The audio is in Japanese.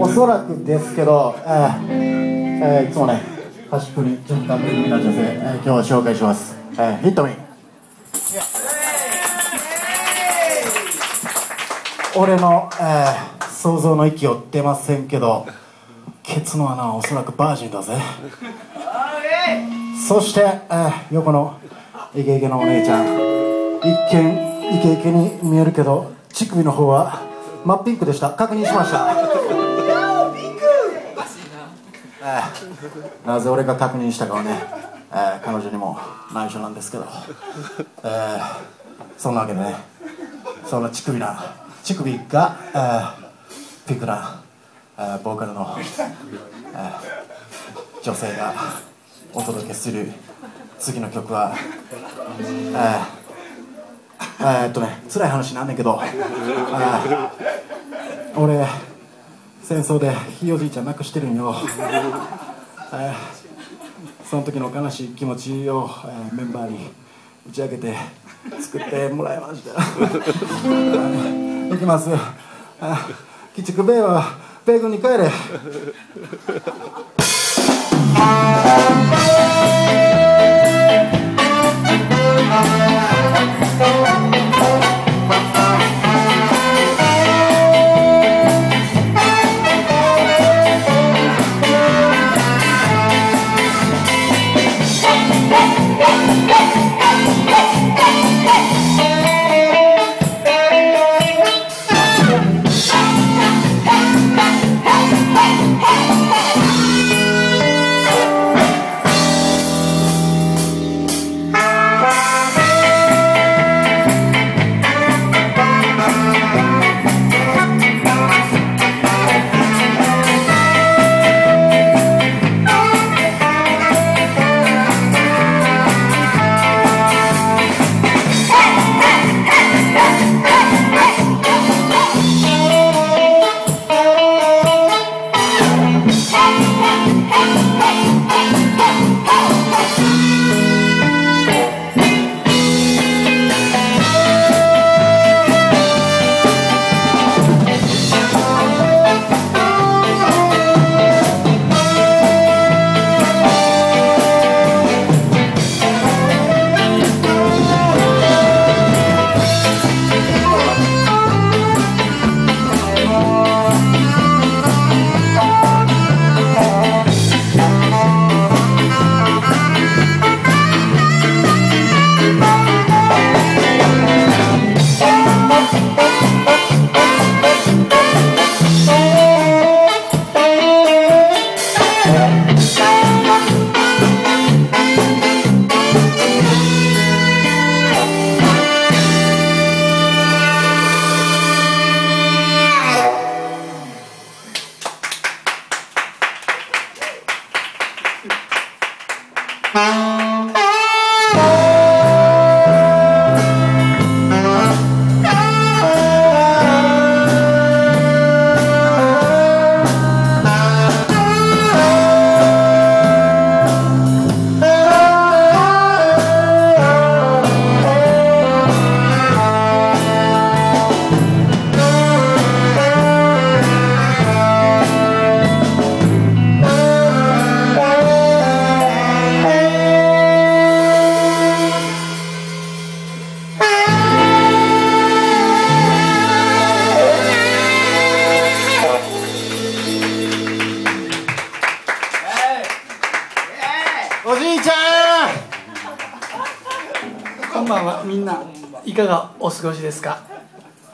おそらくですけど、えーえーいつもね端っこに潤沢にな女性、えー今日は紹介します、えーヒットミー俺の、えー想像の域を出ませんけどケツの穴はおそらくバージンだぜ。そして、えー横のイケイケのお姉ちゃん。一見イケイケに見えるけど乳首の方は真っピンクでした。確認しました。なぜ俺が確認したかはね、えー彼女にも内緒なんですけど、えーそんなわけでねそんな乳首な乳首が、えーピクな、えーボーカルの、えー女性がお届けする次の曲は、えーえーっとね辛い話なんだけど、えー俺戦争でひいおじいちゃん亡くしてるんよ、えーその時の悲しい気持ちを、えーメンバーに打ち明けて作ってもらいました。いきます。あ鬼畜米は米軍に帰れ Música おじいちゃん。こんばんは。みんないかがお過ごしですか？